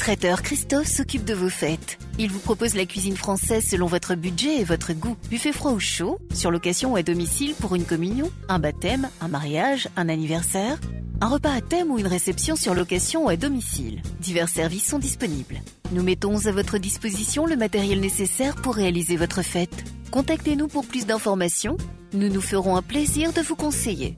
traiteur Christophe s'occupe de vos fêtes. Il vous propose la cuisine française selon votre budget et votre goût. Buffet froid ou chaud, sur location ou à domicile pour une communion, un baptême, un mariage, un anniversaire. Un repas à thème ou une réception sur location ou à domicile. Divers services sont disponibles. Nous mettons à votre disposition le matériel nécessaire pour réaliser votre fête. Contactez-nous pour plus d'informations. Nous nous ferons un plaisir de vous conseiller.